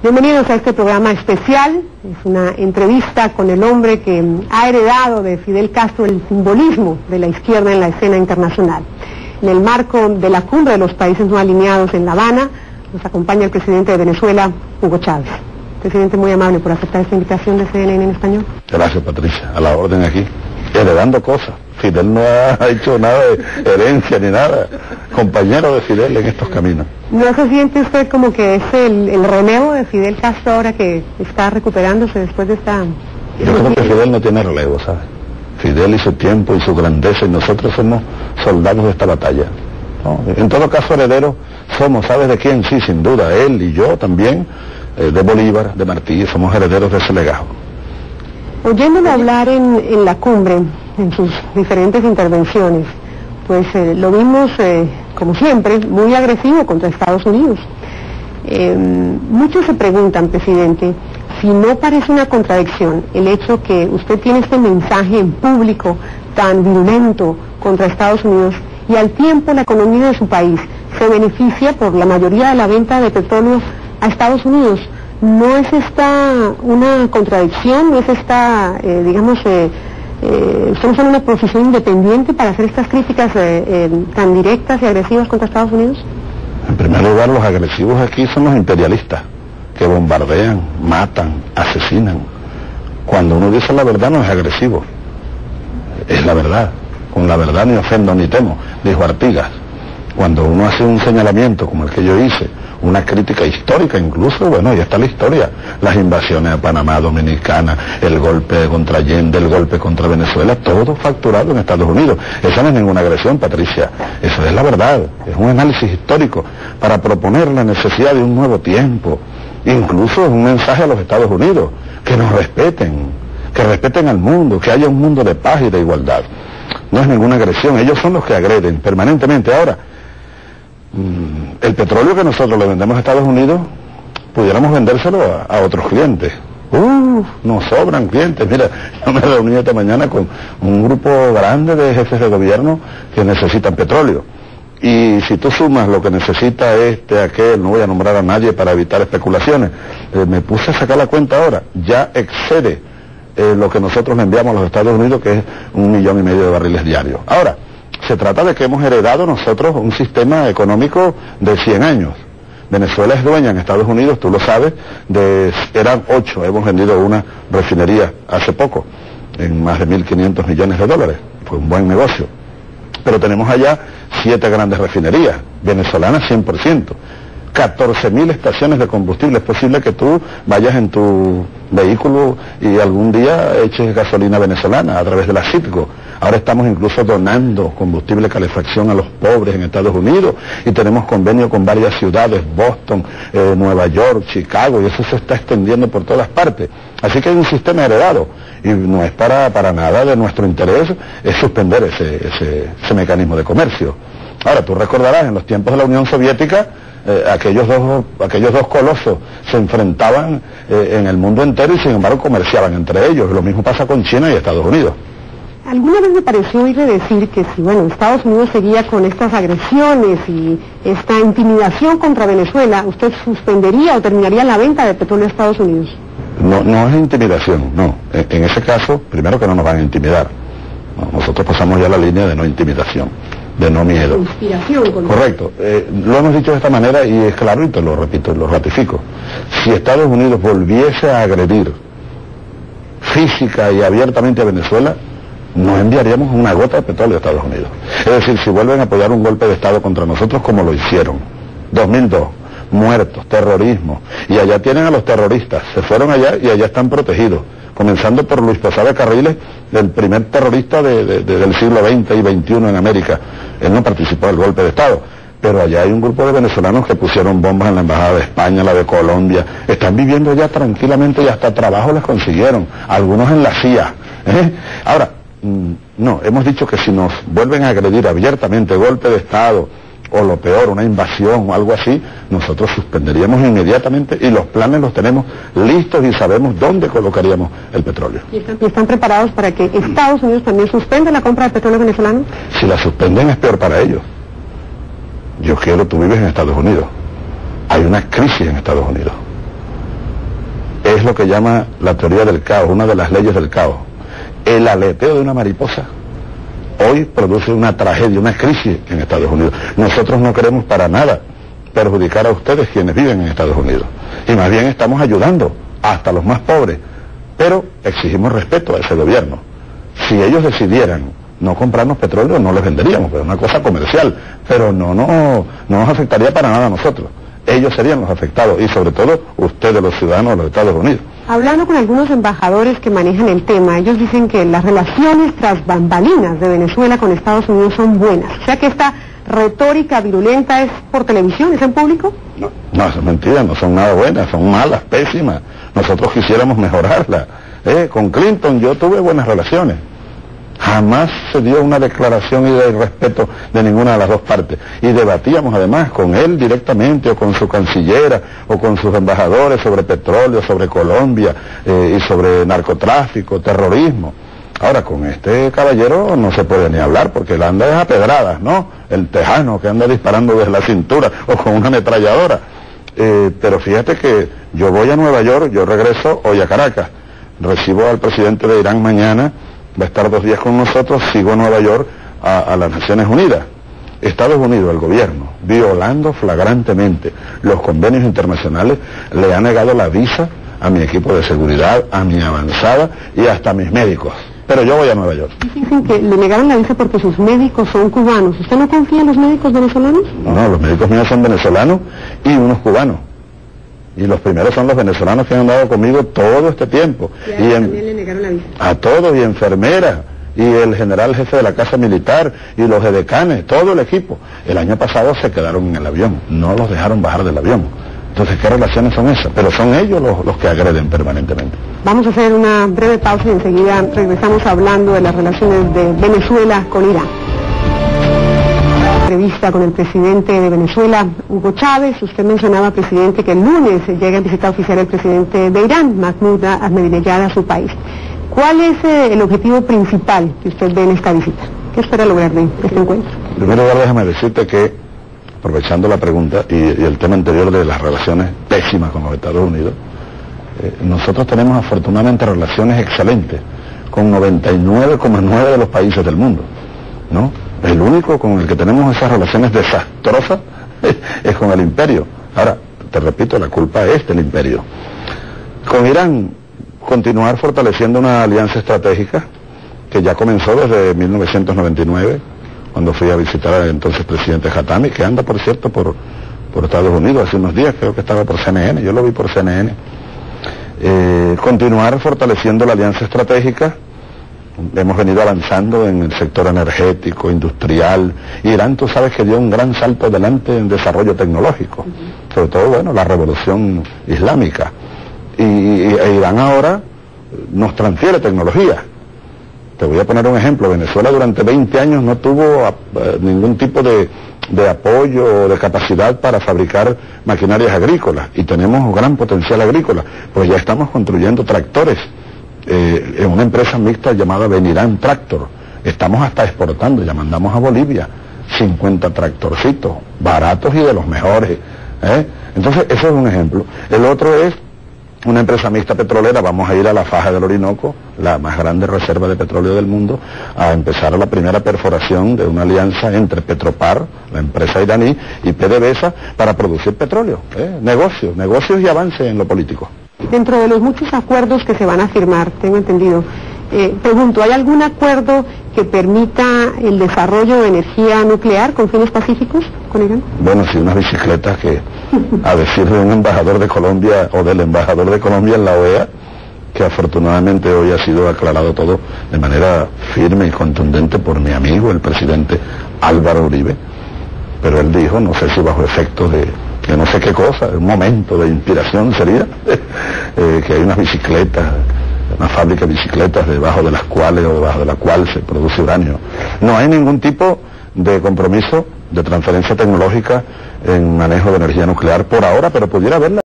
Bienvenidos a este programa especial. Es una entrevista con el hombre que ha heredado de Fidel Castro el simbolismo de la izquierda en la escena internacional. En el marco de la cumbre de los países no alineados en La Habana, nos acompaña el presidente de Venezuela, Hugo Chávez. Presidente, muy amable por aceptar esta invitación de CNN en español. Gracias, Patricia. A la orden aquí. Heredando cosas. Fidel no ha hecho nada de herencia ni nada. Compañero de Fidel en estos caminos. ¿No se siente usted como que es el, el relevo de Fidel Castro ahora que está recuperándose después de esta... Yo creo que Fidel no tiene relevo, ¿sabes? Fidel y su tiempo y su grandeza y nosotros somos soldados de esta batalla. ¿no? En todo caso, herederos somos, ¿sabes de quién? Sí, sin duda, él y yo también, eh, de Bolívar, de Martí, somos herederos de ese legado. Oyéndolo hablar en, en la cumbre, en sus diferentes intervenciones, pues eh, lo vimos, eh, como siempre, muy agresivo contra Estados Unidos. Eh, muchos se preguntan, presidente, si no parece una contradicción el hecho que usted tiene este mensaje en público tan virulento contra Estados Unidos y al tiempo la economía de su país se beneficia por la mayoría de la venta de petróleo a Estados Unidos. ¿No es esta una contradicción? ¿No es esta, eh, digamos, eh, eh, somos una profesión independiente para hacer estas críticas eh, eh, tan directas y agresivas contra Estados Unidos? En primer lugar, los agresivos aquí son los imperialistas, que bombardean, matan, asesinan. Cuando uno dice la verdad no es agresivo, es la verdad. Con la verdad ni ofendo ni temo, dijo Artigas. Cuando uno hace un señalamiento como el que yo hice, una crítica histórica incluso, bueno, ya está la historia. Las invasiones a Panamá, Dominicana, el golpe contra Allende, el golpe contra Venezuela, todo facturado en Estados Unidos. Esa no es ninguna agresión, Patricia. Eso es la verdad. Es un análisis histórico para proponer la necesidad de un nuevo tiempo. Incluso es un mensaje a los Estados Unidos, que nos respeten, que respeten al mundo, que haya un mundo de paz y de igualdad. No es ninguna agresión, ellos son los que agreden permanentemente. Ahora, mm, el petróleo que nosotros le vendemos a Estados Unidos, pudiéramos vendérselo a, otros clientes. Uf, nos sobran clientes. Mira, yo me reuní esta mañana con un grupo grande de jefes de gobierno que necesitan petróleo. Y si tú sumas lo que necesita este, aquel, no voy a nombrar a nadie para evitar especulaciones, eh, me puse a sacar la cuenta ahora, ya excede eh, lo que nosotros le enviamos a los Estados Unidos, que es un millón y medio de barriles diarios. Ahora, se trata de que hemos heredado nosotros un sistema económico de 100 años. Venezuela es dueña en Estados Unidos, tú lo sabes, de, eran ocho, hemos vendido una refinería hace poco, en más de 1.500 millones de dólares. Fue un buen negocio. Pero tenemos allá siete grandes refinerías, venezolanas 100%. 14.000 estaciones de combustible. Es posible que tú vayas en tu vehículo y algún día eches gasolina venezolana a través de la Citgo. Ahora estamos incluso donando combustible calefacción a los pobres en Estados Unidos y tenemos convenio con varias ciudades, Boston, eh, Nueva York, Chicago, y eso se está extendiendo por todas partes. Así que hay un sistema heredado y no es para, para nada de nuestro interés es suspender ese, ese, ese mecanismo de comercio. Ahora, tú recordarás, en los tiempos de la Unión Soviética, eh, aquellos, dos, aquellos dos colosos se enfrentaban eh, en el mundo entero y sin embargo comerciaban entre ellos. Lo mismo pasa con China y Estados Unidos. Alguna vez me pareció oírle decir que si, bueno, Estados Unidos seguía con estas agresiones y esta intimidación contra Venezuela, usted suspendería o terminaría la venta de petróleo a Estados Unidos. No, no es intimidación, no. En, en ese caso, primero que no nos van a intimidar. No, nosotros pasamos ya la línea de no intimidación, de no miedo. Conspiración con Correcto. Eh, lo hemos dicho de esta manera y es claro y te lo repito, lo ratifico. Si Estados Unidos volviese a agredir física y abiertamente a Venezuela, no enviaríamos una gota de petróleo a Estados Unidos. Es decir, si vuelven a apoyar un golpe de Estado contra nosotros como lo hicieron, 2002, muertos, terrorismo, y allá tienen a los terroristas, se fueron allá y allá están protegidos, comenzando por Luis Posada Carriles, el primer terrorista de- de- de- del siglo XX y XXI en América. Él no participó del golpe de Estado. Pero allá hay un grupo de venezolanos que pusieron bombas en la embajada de España, la de Colombia. Están viviendo allá tranquilamente y hasta trabajo les consiguieron. Algunos en la CIA. ¿eh? Ahora, no, hemos dicho que si nos vuelven a agredir abiertamente, golpe de Estado, o lo peor, una invasión o algo así, nosotros suspenderíamos inmediatamente y los planes los tenemos listos y sabemos dónde colocaríamos el petróleo. ¿Y están, y están preparados para que Estados Unidos también suspenda la compra de petróleo venezolano? Si la suspenden es peor para ellos. Yo quiero, tú vives en Estados Unidos. Hay una crisis en Estados Unidos. es lo que llama la teoría del caos, una de las leyes del caos. El aleteo de una mariposa hoy produce una tragedia, una crisis en Estados Unidos. Nosotros no queremos para nada perjudicar a ustedes quienes viven en Estados Unidos. Y más bien estamos ayudando hasta los más pobres. Pero exigimos respeto a ese gobierno. Si ellos decidieran no comprarnos petróleo, no les venderíamos, pero es una cosa comercial. Pero no, no, no nos afectaría para nada a nosotros. Ellos serían los afectados y sobre todo ustedes, los ciudadanos de los Estados Unidos. Hablando con algunos embajadores que manejan el tema, ellos dicen que las relaciones tras bambalinas de Venezuela con Estados Unidos son buenas. O sea que esta retórica virulenta es por televisión, es en público. No, no, es mentira, no son nada buenas, son malas, pésimas. Nosotros quisiéramos mejorarla. Eh, con Clinton yo tuve buenas relaciones. Jamás se dio una declaración y de respeto de ninguna de las dos partes. Y debatíamos además con él directamente o con su cancillera o con sus embajadores sobre petróleo, sobre Colombia eh, y sobre narcotráfico, terrorismo. Ahora, con este caballero no se puede ni hablar porque él anda a pedradas, ¿no? El tejano que anda disparando desde la cintura o con una ametralladora. Eh, pero fíjate que yo voy a Nueva York, yo regreso hoy a Caracas, recibo al presidente de Irán mañana, va a estar dos días con nosotros, sigo a Nueva York a, las Naciones Unidas. Estados Unidos, el gobierno, violando flagrantemente los convenios internacionales, le ha negado la visa a mi equipo de seguridad, a mi avanzada y hasta a mis médicos. Pero yo voy a Nueva York. Dicen que le negaron la visa porque sus médicos son cubanos. ¿Usted no confía en los médicos venezolanos? No, no, los médicos míos son venezolanos y unos cubanos. Y los primeros son los venezolanos que han andado conmigo todo este tiempo. Y, también le negaron la A todos, y enfermeras, y el general jefe de la Casa Militar, y los edecanes, todo el equipo. El año pasado se quedaron en el avión, no los dejaron bajar del avión. Entonces, ¿qué relaciones son esas? Pero son ellos los, los que agreden permanentemente. Vamos a hacer una breve pausa y enseguida regresamos hablando de las relaciones de Venezuela con Irán entrevista con el presidente de Venezuela, Hugo Chávez. Usted mencionaba, presidente, que el lunes llega en visita oficial el presidente de Irán, Mahmoud Ahmadinejad, a su país. ¿Cuál es eh, el objetivo principal que usted ve en esta visita? ¿Qué espera lograr de este encuentro? Primero, déjame decirte que, aprovechando la pregunta y, el tema anterior de las relaciones pésimas con los Estados Unidos, eh, nosotros tenemos afortunadamente relaciones excelentes con 99,9 de los países del mundo, ¿no? El único con el que tenemos esas relaciones desastrosas es con el imperio. Ahora, te repito, la culpa es del imperio. Con Irán, continuar fortaleciendo una alianza estratégica que ya comenzó desde 1999, cuando fui a visitar al entonces presidente Hatami, que anda, por cierto, por, por Estados Unidos hace unos días, creo que estaba por CNN, yo lo vi por CNN. Eh, continuar fortaleciendo la alianza estratégica hemos venido avanzando en el sector energético, industrial. Irán, tú sabes que dio un gran salto adelante en desarrollo tecnológico, sobre todo, bueno, la revolución islámica. Y, Irán ahora nos transfiere tecnología. Te voy a poner un ejemplo. Venezuela durante 20 años no tuvo eh, ningún tipo de, de apoyo o de capacidad para fabricar maquinarias agrícolas y tenemos gran potencial agrícola. Pues ya estamos construyendo tractores eh, en una empresa mixta llamada Benirán Tractor. Estamos hasta exportando, ya mandamos a Bolivia 50 tractorcitos, baratos y de los mejores. ¿eh? Entonces, eso es un ejemplo. El otro es una empresa mixta petrolera, vamos a ir a la faja del Orinoco, la más grande reserva de petróleo del mundo, a empezar la primera perforación de una alianza entre Petropar, la empresa iraní, y PDVSA para producir petróleo. ¿eh? Negocios, negocios y avance en lo político. Dentro de los muchos acuerdos que se van a firmar, tengo entendido, eh, pregunto, ¿hay algún acuerdo que permita el desarrollo de energía nuclear con fines pacíficos con Irán? Bueno, sí, unas bicicletas que, a decir de un embajador de Colombia o del embajador de Colombia en la OEA, que afortunadamente hoy ha sido aclarado todo de manera firme y contundente por mi amigo, el presidente Álvaro Uribe, pero él dijo, no sé si bajo efectos de que no sé qué cosa, un momento de inspiración sería, eh, que hay unas bicicletas, una fábrica de bicicletas debajo de las cuales o debajo de la cual se produce uranio. No hay ningún tipo de compromiso de transferencia tecnológica en manejo de energía nuclear por ahora, pero pudiera haberla.